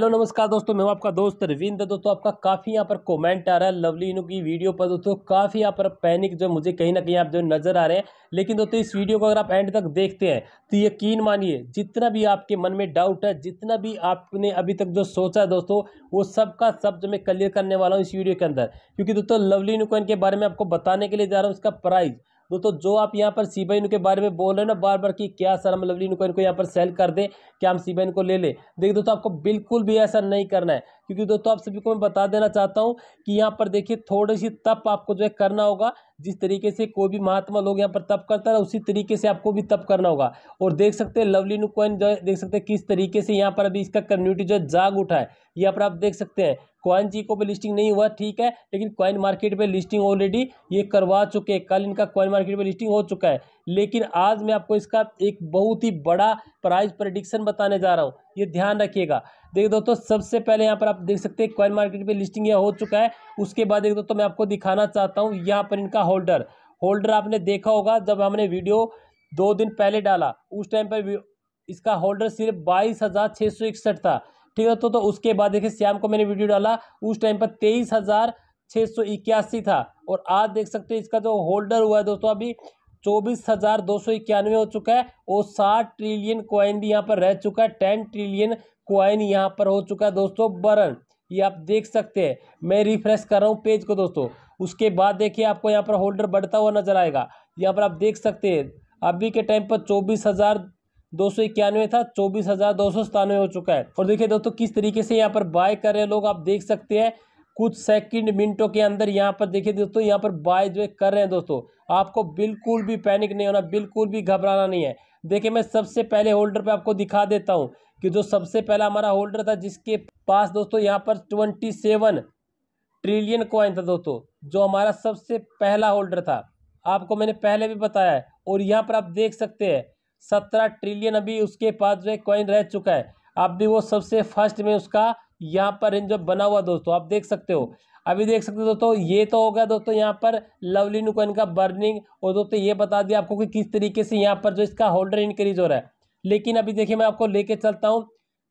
Hello, नमस्कार दोस्तों, मैं आपका दोस्त रविंद्र। दोस्तों, आपका काफ़ी यहाँ पर कमेंट आ रहा है लवली इनू की वीडियो पर। दोस्तों, काफ़ी यहाँ पर पैनिक जो मुझे कहीं ना कहीं आप जो नज़र आ रहे हैं। लेकिन दोस्तों, इस वीडियो को अगर आप एंड तक देखते हैं तो यकीन मानिए, जितना भी आपके मन में डाउट है, जितना भी आपने अभी तक जो सोचा है दोस्तों, वो सब का सब जो मैं क्लियर करने वाला हूँ इस वीडियो के अंदर। क्योंकि दोस्तों, लवली इनू के बारे में आपको बताने के लिए जा रहा हूँ, इसका प्राइस दोस्तों, जो आप यहाँ पर सीबा इनू के बारे में बोल रहे हैं ना बार बार कि क्या सर हम लवली इनको इनको यहाँ पर सेल कर दें, क्या हम सी सीबा को ले लें। देखिए दोस्तों, आपको बिल्कुल भी ऐसा नहीं करना है। क्योंकि दोस्तों, आप सभी को मैं बता देना चाहता हूँ कि यहाँ पर देखिए थोड़ी सी तप आपको जो है करना होगा। जिस तरीके से कोई भी महात्मा लोग यहाँ पर तप करता है, उसी तरीके से आपको भी तप करना होगा। और देख सकते हैं, लवली नु कॉइन जो है, देख सकते हैं किस तरीके से यहाँ पर अभी इसका कम्युनिटी जो है जाग उठा है। यहाँ पर आप देख सकते हैं कॉइन जी को भी लिस्टिंग नहीं हुआ, ठीक है, लेकिन कॉइन मार्केट पे लिस्टिंग ऑलरेडी ये करवा चुके हैं। कल इनका कॉइन मार्केट पे लिस्टिंग हो चुका है। लेकिन आज मैं आपको इसका एक बहुत ही बड़ा प्राइस प्रडिक्शन बताने जा रहा हूँ। ये ध्यान रखिएगा। देखिए दोस्तों, सबसे पहले यहाँ पर आप देख सकते हैं कॉइन मार्केट पे लिस्टिंग यह हो चुका है। उसके बाद देखिए दोस्तों, मैं आपको दिखाना चाहता हूँ, यहाँ पर इनका होल्डर होल्डर आपने देखा होगा, जब हमने वीडियो दो दिन पहले डाला, उस टाइम पर इसका होल्डर सिर्फ़ बाईस हज़ार छः सौ इकसठ था। ठीक है दोस्तों तो उसके बाद देखिए, श्याम को मैंने वीडियो डाला, उस टाइम पर तेईस हज़ार छः सौ इक्यासी था। और आज देख सकते हैं, इसका जो होल्डर हुआ है दोस्तों, अभी चौबीस हज़ार दो सौ इक्यानवे हो चुका है और साठ ट्रिलियन कॉइन भी यहाँ पर रह चुका है टेन ट्रिलियन कॉइन यहाँ पर हो चुका है दोस्तों बर्न ये आप देख सकते हैं, मैं रिफ्रेश कर रहा हूँ पेज को दोस्तों। उसके बाद देखिए आपको यहाँ पर होल्डर बढ़ता हुआ नज़र आएगा। यहाँ पर आप देख सकते हैं, अभी के टाइम पर चौबीस हज़ार दो सौ इक्यानवे था, चौबीस हज़ार दो सौ सतानवे हो चुका है। और देखिए दोस्तों, किस तरीके से यहाँ पर बाय कर रहे हैं लोग, आप देख सकते हैं। कुछ सेकंड मिनटों के अंदर यहाँ पर देखिए दोस्तों, यहाँ पर बाय जो कर रहे हैं दोस्तों। आपको बिल्कुल भी पैनिक नहीं होना, बिल्कुल भी घबराना नहीं है। देखिए मैं सबसे पहले होल्डर पे आपको दिखा देता हूँ कि जो सबसे पहला हमारा होल्डर था, जिसके पास दोस्तों यहाँ पर ट्वेंटी सेवन ट्रिलियन कॉइन था दोस्तों, जो हमारा सबसे पहला होल्डर था। आपको मैंने पहले भी बताया है और यहाँ पर आप देख सकते हैं, सत्रह ट्रिलियन अभी उसके पास जो है कॉइन रह चुका है। अब भी वो सबसे फ़र्स्ट में उसका यहाँ पर रेंज बना हुआ दोस्तों, आप देख सकते हो। अभी देख सकते हो दोस्तों, ये तो हो गया दोस्तों यहाँ पर लवली नुकॉइन का बर्निंग और दोस्तों ये बता दिया आपको कि किस तरीके से यहाँ पर जो इसका होल्डर इंक्रीज हो रहा है। लेकिन अभी देखिए मैं आपको लेके चलता हूँ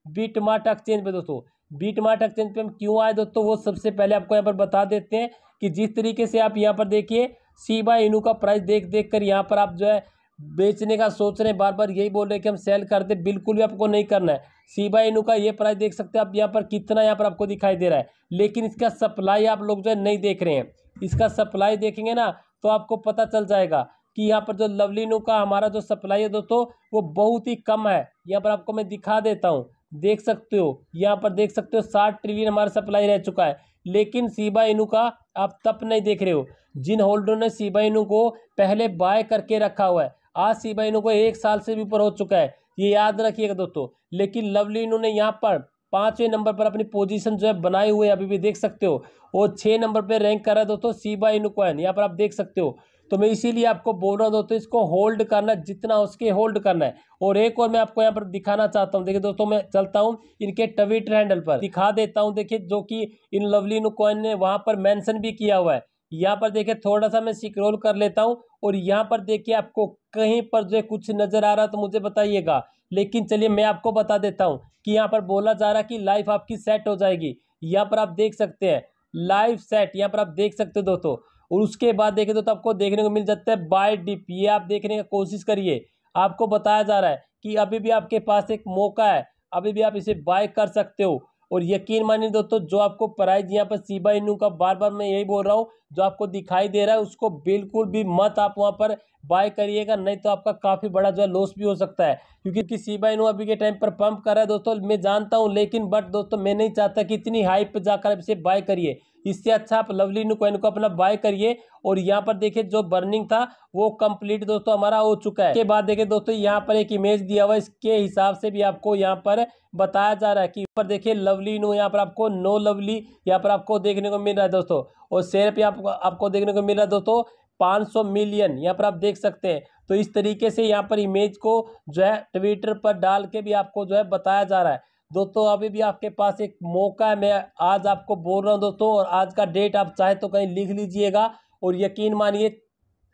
बीट मार्ट एक्सचेंज पे दोस्तों। बीट मार्ट एक्सचेंज पे हम क्यों आए दोस्तों, वो सबसे पहले आपको यहाँ पर बता देते हैं कि जिस तरीके से आप यहाँ पर देखिए सी बाई इनू का प्राइस देख देख कर यहाँ पर आप जो है बेचने का सोच रहे हैं बार बार यही बोल रहे हैं कि हम सेल करते बिल्कुल भी आपको नहीं करना है। सीबा इनू का ये प्राइस देख सकते हैं आप, यहाँ पर कितना यहाँ पर आपको दिखाई दे रहा है। लेकिन इसका सप्लाई आप लोग जो है नहीं देख रहे हैं। इसका सप्लाई देखेंगे ना तो आपको पता चल जाएगा कि यहाँ पर जो लवली नू का हमारा जो सप्लाई है दोस्तों, वो बहुत ही कम है। यहाँ पर आपको मैं दिखा देता हूँ। देख सकते हो, यहाँ पर देख सकते हो, साठ ट्रिलियन हमारा सप्लाई रह चुका है। लेकिन सीबा इनू का आप तप नहीं देख रहे हो, जिन होल्डरों ने सीबा इनू को पहले बाय करके रखा हुआ है। आज सी बहनों को एक साल से भी ऊपर हो चुका है, ये याद रखिएगा दोस्तों। लेकिन लवली इन्होंने यहाँ पर पाँचवें नंबर पर अपनी पोजीशन जो है बनाए हुए अभी भी देख सकते हो। और छः नंबर पर रैंक कर रहा है दोस्तों सीबा इनू कॉइन यहाँ पर आप देख सकते हो। तो मैं इसीलिए आपको बोल रहा हूँ दोस्तों, इसको होल्ड करना, जितना उसके होल्ड करना है। और एक और मैं आपको यहाँ पर दिखाना चाहता हूँ, देखिए दोस्तों, मैं चलता हूँ इनके ट्विटर हैंडल पर। दिखा देता हूँ, देखिए, जो कि इन लवली कॉइन ने वहाँ पर मेंशन भी किया हुआ है। यहाँ पर देखिए थोड़ा सा मैं सिक्रोल कर लेता हूँ और यहाँ पर देखिए आपको कहीं पर जो कुछ नज़र आ रहा तो मुझे बताइएगा। लेकिन चलिए मैं आपको बता देता हूँ कि यहाँ पर बोला जा रहा है कि लाइफ आपकी सेट हो जाएगी। यहाँ पर आप देख सकते हैं लाइफ सेट यहाँ पर आप देख सकते हो दोस्तों। और उसके बाद देखें तो, आपको देखने को मिल जाता है बाय डिप ये आप देखने की कोशिश करिए। आपको बताया जा रहा है कि अभी भी आपके पास एक मौका है। अभी भी आप इसे बाय कर सकते हो। और यकीन मानिए दोस्तों जो आपको प्राइज यहाँ पर सीबा इनू का बार बार मैं यही बोल रहा हूँ जो आपको दिखाई दे रहा है, उसको बिल्कुल भी मत आप वहाँ पर बाय करिएगा, नहीं तो आपका काफ़ी बड़ा जो है लॉस भी हो सकता है। क्योंकि कि सीबा अभी के टाइम पर पंप कर रहा है दोस्तों, मैं जानता हूँ, लेकिन बट दोस्तों, मैं नहीं चाहता कि इतनी हाइप पे जाकर इसे बाय करिए। इससे अच्छा आप लवली नु कॉइन को अपना बाय करिए और यहाँ पर देखिए, जो बर्निंग था, वो कंप्लीट दोस्तों हमारा हो चुका है। इसके बाद देखिए दोस्तों, यहाँ पर एक इमेज दिया हुआ है, इसके हिसाब से भी आपको यहाँ पर बताया जा रहा है कि ऊपर देखिए लवली नो यहाँ पर आपको नो लवली यहाँ पर आपको देखने को मिल रहा है दोस्तों। और शेयर पे आपको आपको देखने को मिला दोस्तों, पाँच मिलियन, यहाँ पर आप देख सकते हैं। तो इस तरीके से यहाँ पर इमेज को जो है ट्विटर पर डाल के भी आपको जो है बताया जा रहा है। दोस्तों, अभी भी आपके पास एक मौका है, मैं आज आपको बोल रहा हूँ दोस्तों, और आज का डेट आप चाहे तो कहीं लिख लीजिएगा, और यकीन मानिए,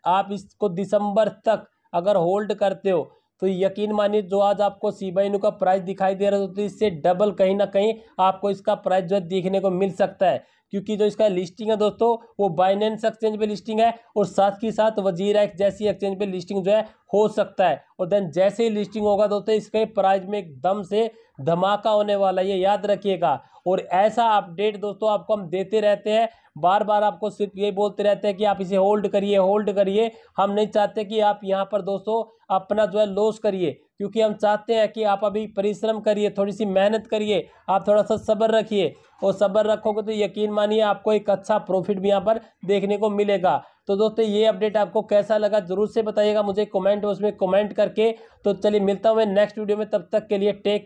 आप इसको दिसंबर तक अगर होल्ड करते हो तो यकीन मानिए, जो आज आपको इनू का प्राइस दिखाई दे रहा है तो इससे डबल कहीं ना कहीं आपको इसका प्राइस जो है देखने को मिल सकता है। क्योंकि जो इसका लिस्टिंग है दोस्तों, वो बाइनेंस एक्सचेंज पे लिस्टिंग है और साथ ही साथ वजीरा जैसी एक्सचेंज पे लिस्टिंग जो है हो सकता है। और देन जैसे ही लिस्टिंग होगा दोस्तों, इसके प्राइस में एकदम से धमाका होने वाला है, ये याद रखिएगा। और ऐसा अपडेट दोस्तों आपको हम देते रहते हैं बार बार आपको सिर्फ़ ये बोलते रहते हैं कि आप इसे होल्ड करिए होल्ड करिए। हम नहीं चाहते कि आप यहाँ पर दोस्तों अपना जो है लॉस करिए। क्योंकि हम चाहते हैं कि आप अभी परिश्रम करिए थोड़ी सी मेहनत करिए, आप थोड़ा सा सब्र रखिए। और सब्र रखोगे तो यकीन मानिए आपको एक अच्छा प्रॉफिट भी यहाँ पर देखने को मिलेगा। तो दोस्तों, ये अपडेट आपको कैसा लगा ज़रूर से बताइएगा। मुझे कमेंट उसमें कमेंट करके। तो चलिए मिलता हूँ मैं नेक्स्ट वीडियो में। तब तक के लिए टेक